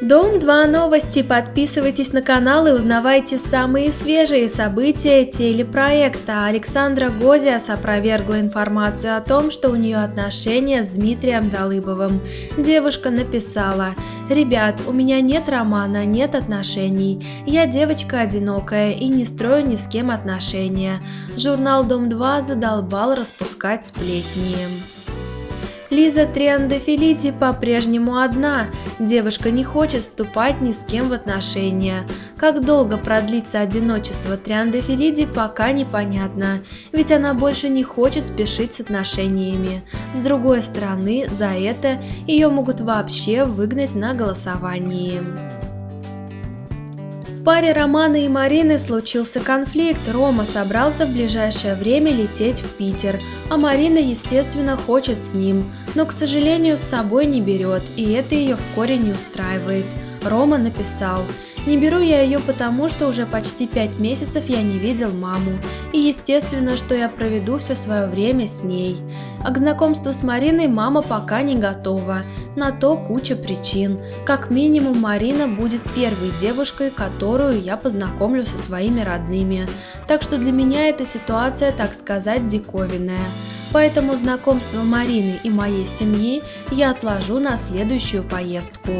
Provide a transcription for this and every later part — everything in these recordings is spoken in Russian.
Дом 2 новости. Подписывайтесь на канал и узнавайте самые свежие события телепроекта. Александра Гозиас опровергла информацию о том, что у нее отношения с Дмитрием Долыбовым. Девушка написала «Ребят, у меня нет романа, нет отношений. Я девочка одинокая и не строю ни с кем отношения». Журнал Дом 2 задолбал распускать сплетни. Лиза Триандафилиди по-прежнему одна. Девушка не хочет вступать ни с кем в отношения. Как долго продлится одиночество Триандафилиди, пока непонятно, ведь она больше не хочет спешить с отношениями. С другой стороны, за это ее могут вообще выгнать на голосовании паре Романа и Марины случился конфликт. Рома собрался в ближайшее время лететь в Питер, а Марина, естественно, хочет с ним, но, к сожалению, с собой не берет, и это ее в корень не устраивает. Рома написал не беру я ее потому, что уже почти пять месяцев я не видел маму, и естественно, что я проведу все свое время с ней. А к знакомству с Мариной мама пока не готова, на то куча причин. Как минимум Марина будет первой девушкой, которую я познакомлю со своими родными, так что для меня эта ситуация, так сказать, диковинная. Поэтому знакомство Марины и моей семьи я отложу на следующую поездку.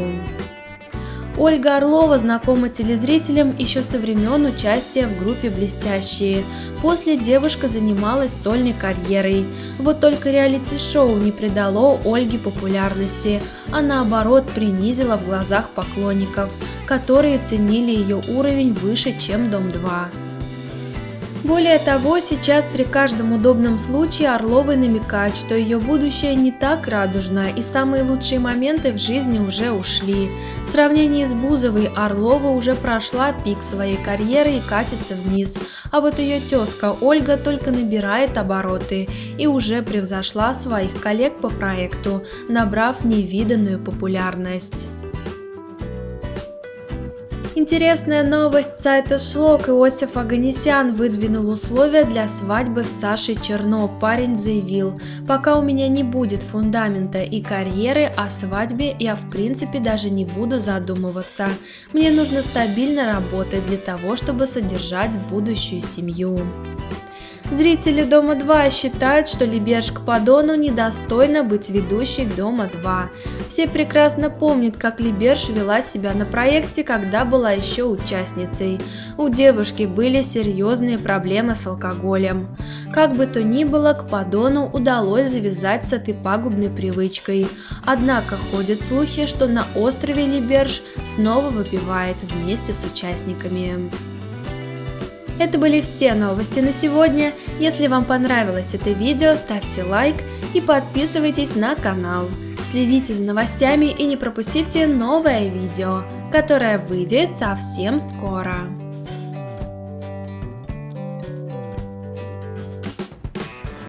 Ольга Орлова знакома телезрителям еще со времен участия в группе «Блестящие». После девушка занималась сольной карьерой. Вот только реалити-шоу не придало Ольге популярности, а наоборот принизило в глазах поклонников, которые ценили ее уровень выше, чем «Дом-2». Более того, сейчас при каждом удобном случае Орловой намекают, что ее будущее не так радужно и самые лучшие моменты в жизни уже ушли. В сравнении с Бузовой Орлова уже прошла пик своей карьеры и катится вниз, а вот ее тезка Ольга только набирает обороты и уже превзошла своих коллег по проекту, набрав невиданную популярность. Интересная новость сайта Шлок. Иосиф Аганесян выдвинул условия для свадьбы с Сашей Черно. Парень заявил, пока у меня не будет фундамента и карьеры, о свадьбе я в принципе даже не буду задумываться. Мне нужно стабильно работать для того, чтобы содержать будущую семью. Зрители «Дома-2» считают, что Либершка Падону недостойна быть ведущей «Дома-2». Все прекрасно помнят, как Либерш вела себя на проекте, когда была еще участницей. У девушки были серьезные проблемы с алкоголем. Как бы то ни было, к Падону удалось завязать с этой пагубной привычкой. Однако ходят слухи, что на острове Либерш снова выпивает вместе с участниками. Это были все новости на сегодня. Если вам понравилось это видео, ставьте лайк и подписывайтесь на канал. Следите за новостями и не пропустите новое видео, которое выйдет совсем скоро.